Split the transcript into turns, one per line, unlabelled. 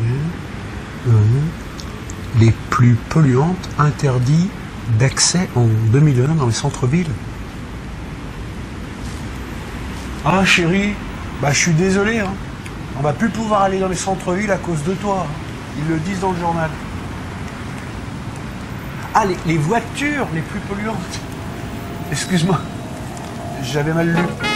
Euh, euh, les plus polluantes interdits d'accès en 2001 dans les centres-villes. Ah chérie, bah je suis désolé, hein. on va plus pouvoir aller dans les centres-villes à cause de toi. Hein. Ils le disent dans le journal. Ah, les voitures les plus polluantes. Excuse-moi, j'avais mal lu.